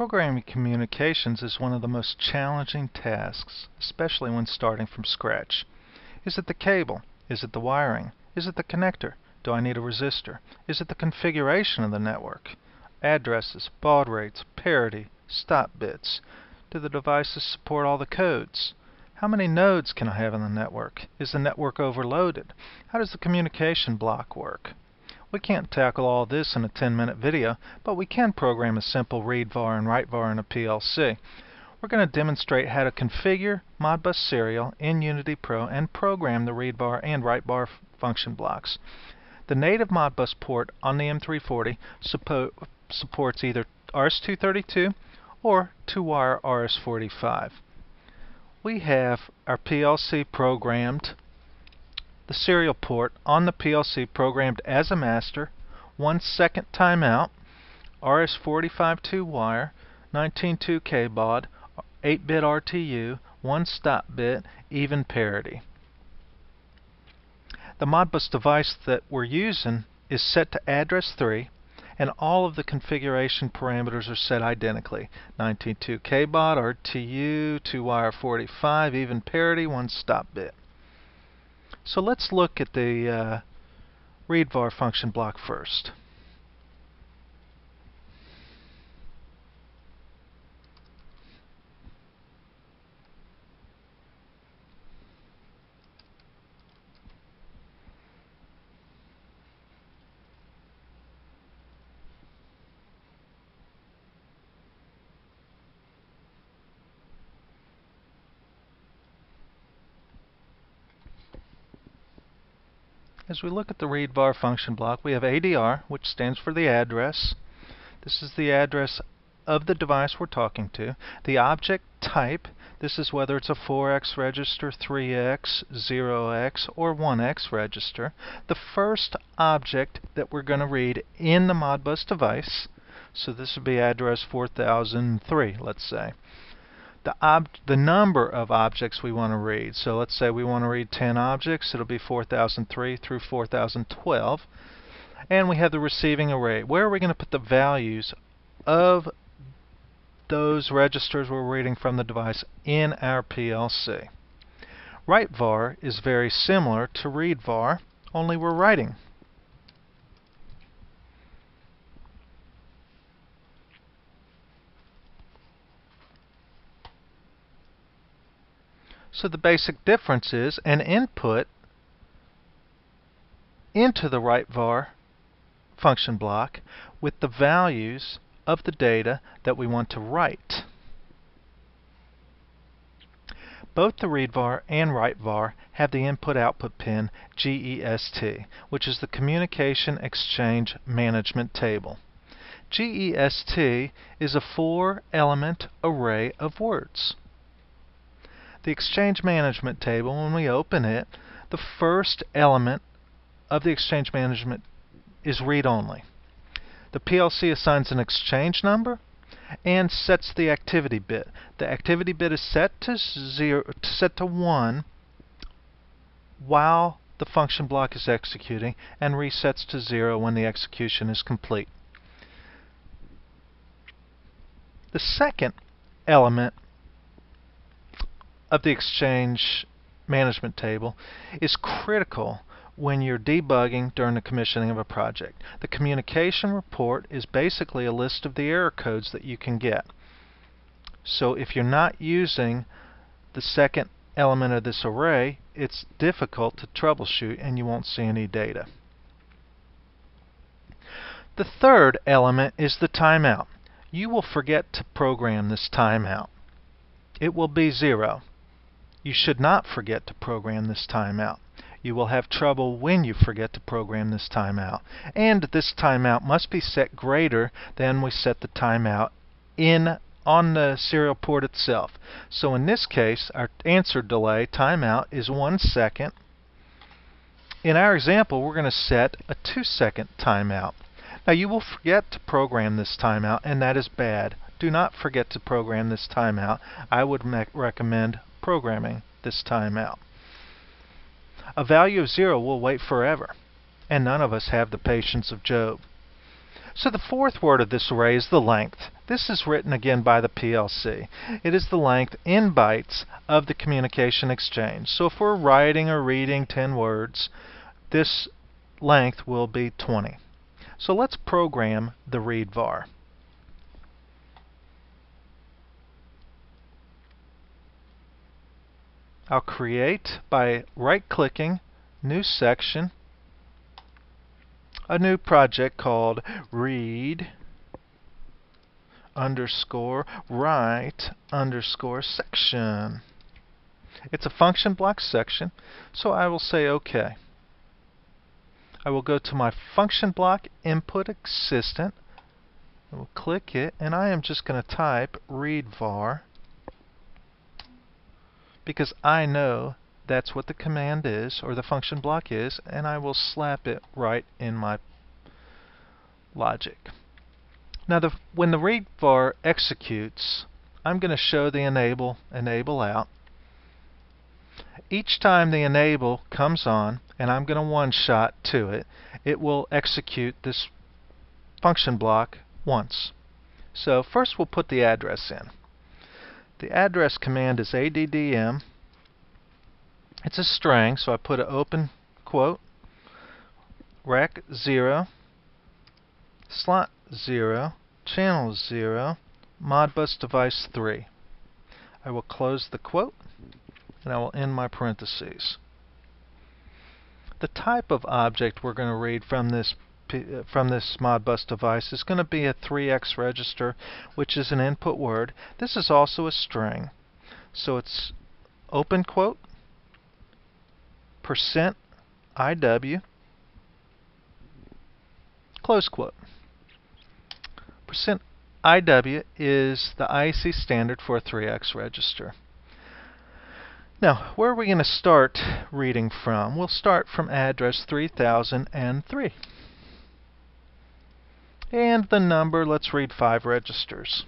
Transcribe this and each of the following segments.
Programming communications is one of the most challenging tasks, especially when starting from scratch. Is it the cable? Is it the wiring? Is it the connector? Do I need a resistor? Is it the configuration of the network? Addresses, baud rates, parity, stop bits. Do the devices support all the codes? How many nodes can I have in the network? Is the network overloaded? How does the communication block work? We can't tackle all this in a 10 minute video, but we can program a simple read var and write var in a PLC. We're going to demonstrate how to configure Modbus Serial in Unity Pro and program the read var and write var function blocks. The native Modbus port on the M340 suppo supports either RS-232 or 2-wire RS-45. We have our PLC programmed the serial port on the PLC programmed as a master, one second timeout, RS45 2-wire, 19.2K baud, 8-bit RTU, one stop bit, even parity. The Modbus device that we're using is set to address 3 and all of the configuration parameters are set identically. 19.2K baud, RTU, 2-wire 45, even parity, one stop bit. So let's look at the uh, read var function block first. As we look at the read var function block, we have ADR, which stands for the address. This is the address of the device we're talking to. The object type, this is whether it's a 4x register, 3x, 0x, or 1x register. The first object that we're going to read in the Modbus device, so this would be address 4003, let's say the, the number of objects we want to read. So let's say we want to read 10 objects. It'll be 4003 through 4012. And we have the receiving array. Where are we going to put the values of those registers we're reading from the device in our PLC? Write var is very similar to read var, only we're writing. So the basic difference is an input into the write var function block with the values of the data that we want to write. Both the read var and write var have the input-output pin GEST, which is the Communication Exchange Management Table. GEST is a four-element array of words the Exchange Management table, when we open it, the first element of the Exchange Management is read-only. The PLC assigns an exchange number and sets the activity bit. The activity bit is set to zero, set to one while the function block is executing and resets to zero when the execution is complete. The second element of the Exchange management table is critical when you're debugging during the commissioning of a project. The communication report is basically a list of the error codes that you can get. So if you're not using the second element of this array, it's difficult to troubleshoot and you won't see any data. The third element is the timeout. You will forget to program this timeout. It will be zero. You should not forget to program this timeout. You will have trouble when you forget to program this timeout. And this timeout must be set greater than we set the timeout in on the serial port itself. So in this case, our answer delay timeout is one second. In our example, we're going to set a two second timeout. Now you will forget to program this timeout, and that is bad. Do not forget to program this timeout. I would recommend programming this time out. A value of zero will wait forever, and none of us have the patience of Job. So the fourth word of this array is the length. This is written again by the PLC. It is the length in bytes of the communication exchange. So if we're writing or reading 10 words, this length will be 20. So let's program the read var. I'll create by right-clicking, New Section, a new project called read underscore write underscore section. It's a function block section, so I will say OK. I will go to my function block input assistant. I will click it, and I am just going to type read var because I know that's what the command is, or the function block is, and I will slap it right in my logic. Now, the, when the read var executes, I'm going to show the enable, enable out. Each time the enable comes on, and I'm going to one-shot to it, it will execute this function block once. So first we'll put the address in. The address command is addm. It's a string, so I put an open quote, rack 0, slot 0, channel 0, modbus device 3. I will close the quote, and I will end my parentheses. The type of object we're going to read from this from this Modbus device is going to be a 3x register, which is an input word. This is also a string. So it's open quote, percent IW, close quote. Percent IW is the IEC standard for a 3x register. Now, where are we going to start reading from? We'll start from address 3003 and the number, let's read five registers.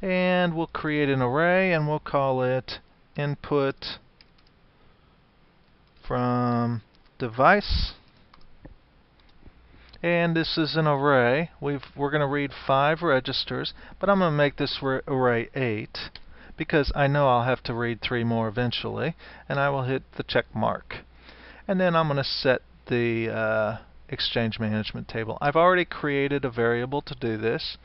And we'll create an array and we'll call it input from device. And this is an array. we are going to read five registers, but I'm going to make this array eight because I know I'll have to read three more eventually, and I will hit the check mark. And then I'm going to set the uh, exchange management table. I've already created a variable to do this,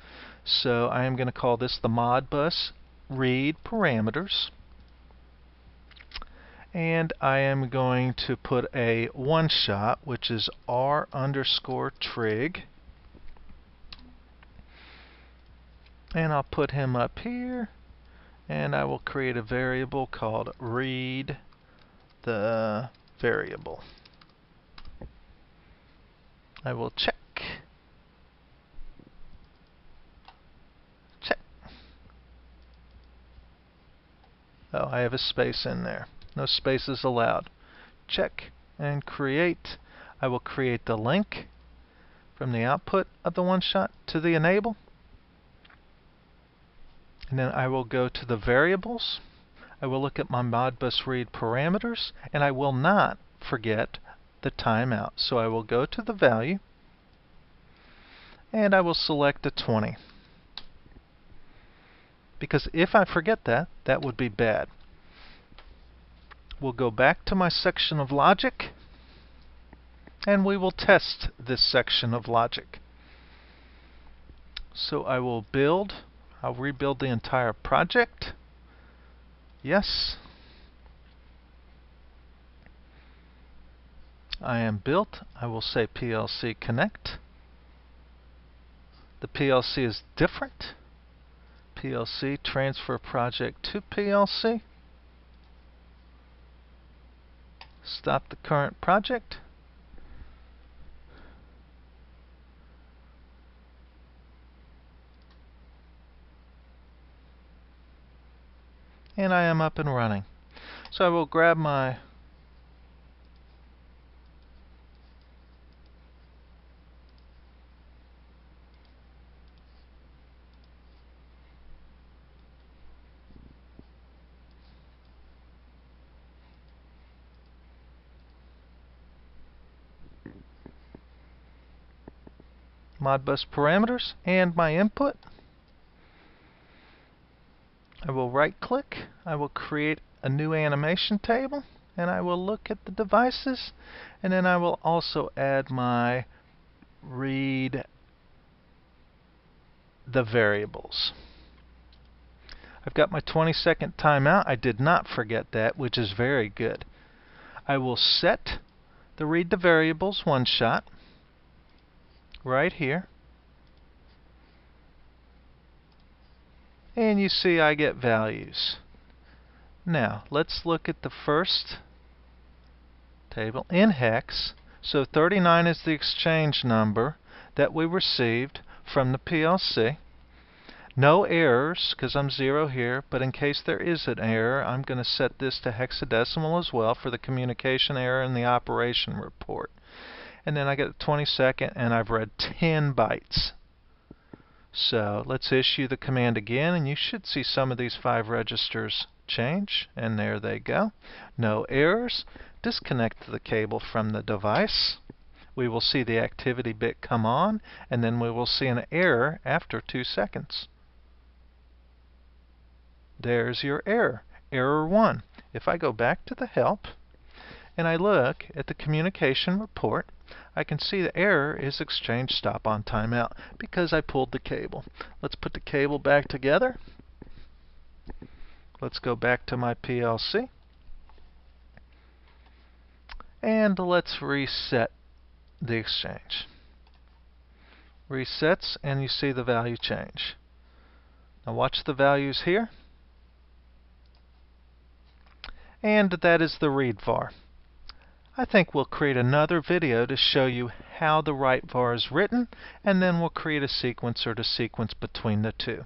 so I am going to call this the modbus read parameters. And I am going to put a one shot, which is r underscore trig. And I'll put him up here. And I will create a variable called read the variable. I will check. Check. Oh, I have a space in there. No spaces allowed. Check and create. I will create the link from the output of the one-shot to the enable. And then I will go to the variables. I will look at my Modbus read parameters, and I will not forget the timeout. So I will go to the value and I will select a 20. Because if I forget that, that would be bad. We'll go back to my section of logic and we will test this section of logic. So I will build, I'll rebuild the entire project. Yes. I am built. I will say PLC connect. The PLC is different. PLC transfer project to PLC. Stop the current project. And I am up and running. So I will grab my Modbus parameters and my input. I will right click, I will create a new animation table and I will look at the devices and then I will also add my read the variables. I've got my 20 second timeout. I did not forget that, which is very good. I will set the read the variables one shot right here. And you see I get values. Now, let's look at the first table in hex. So 39 is the exchange number that we received from the PLC. No errors, because I'm zero here, but in case there is an error, I'm going to set this to hexadecimal as well for the communication error in the operation report. And then I get the 22nd, and I've read 10 bytes. So let's issue the command again, and you should see some of these five registers change, and there they go. No errors. Disconnect the cable from the device. We will see the activity bit come on, and then we will see an error after two seconds. There's your error, error 1. If I go back to the help and I look at the communication report, I can see the error is exchange stop on timeout because I pulled the cable. Let's put the cable back together. Let's go back to my PLC. And let's reset the exchange. Resets and you see the value change. Now watch the values here and that is the read var. I think we'll create another video to show you how the write var is written and then we'll create a sequencer to sequence between the two.